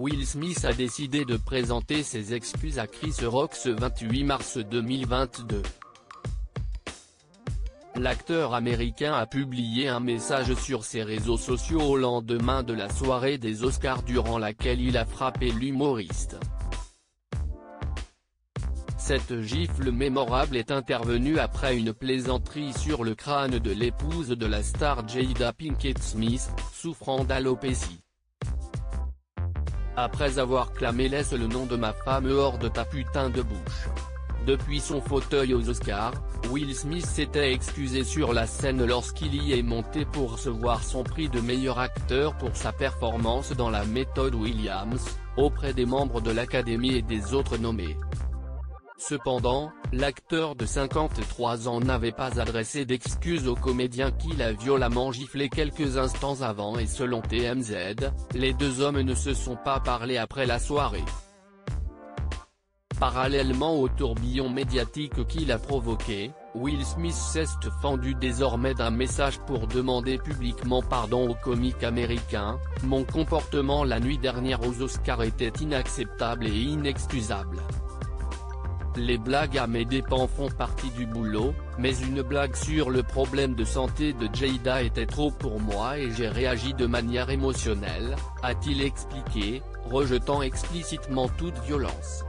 Will Smith a décidé de présenter ses excuses à Chris Rock ce 28 mars 2022. L'acteur américain a publié un message sur ses réseaux sociaux au lendemain de la soirée des Oscars durant laquelle il a frappé l'humoriste. Cette gifle mémorable est intervenue après une plaisanterie sur le crâne de l'épouse de la star Jada Pinkett Smith, souffrant d'alopécie. Après avoir clamé « Laisse le nom de ma femme hors de ta putain de bouche ». Depuis son fauteuil aux Oscars, Will Smith s'était excusé sur la scène lorsqu'il y est monté pour recevoir son prix de meilleur acteur pour sa performance dans la méthode Williams, auprès des membres de l'Académie et des autres nommés. Cependant, l'acteur de 53 ans n'avait pas adressé d'excuses au comédien qui l'a violemment giflé quelques instants avant et selon TMZ, les deux hommes ne se sont pas parlé après la soirée. Parallèlement au tourbillon médiatique qu'il a provoqué, Will Smith s'est fendu désormais d'un message pour demander publiquement pardon au comique américain, « Mon comportement la nuit dernière aux Oscars était inacceptable et inexcusable. Les blagues à mes dépens font partie du boulot, mais une blague sur le problème de santé de Jada était trop pour moi et j'ai réagi de manière émotionnelle, a-t-il expliqué, rejetant explicitement toute violence.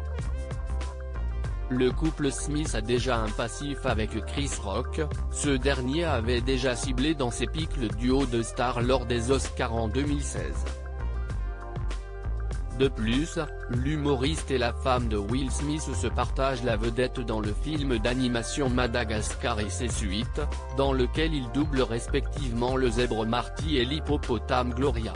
Le couple Smith a déjà un passif avec Chris Rock, ce dernier avait déjà ciblé dans ses pics le duo de stars lors des Oscars en 2016. De plus, l'humoriste et la femme de Will Smith se partagent la vedette dans le film d'animation Madagascar et ses suites, dans lequel ils doublent respectivement le zèbre Marty et l'hippopotame Gloria.